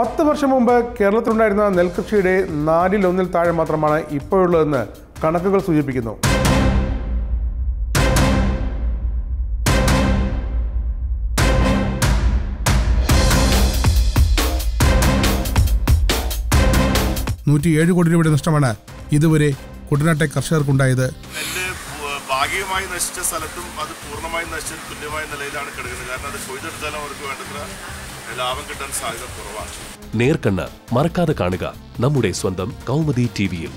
പത്ത് വർഷം മുമ്പ് കേരളത്തിലുണ്ടായിരുന്ന നെൽകൃഷിയുടെ നാലിലൊന്നിൽ താഴെ മാത്രമാണ് ഇപ്പോഴുള്ളതെന്ന് കണക്കുകൾ സൂചിപ്പിക്കുന്നു. നൂറ്റിയേഴ് കോടി രൂപയുടെ നഷ്ടമാണ് ഇതുവരെ കുട്ടനാട്ടെ കർഷകർക്കുണ്ടായത്. നെല്ല് ഭാഗികമായി നശിച്ച സ്ഥലത്തും അത് പൂർണമായി നശിച്ച തുല്യമായ നിലയിലാണ് കിടക്കുന്നത്. കാരണം അത് കൊയ്തെടുത്താലും അവർക്ക് വേണ്ടത്ര ലാഭം കിട്ടാൻ സാധ്യത കുറവാണ്. നേർക്കണ്ണ് മറക്കാതെ കാണുക നമ്മുടെ സ്വന്തം കൗമുദി ടിവിയിൽ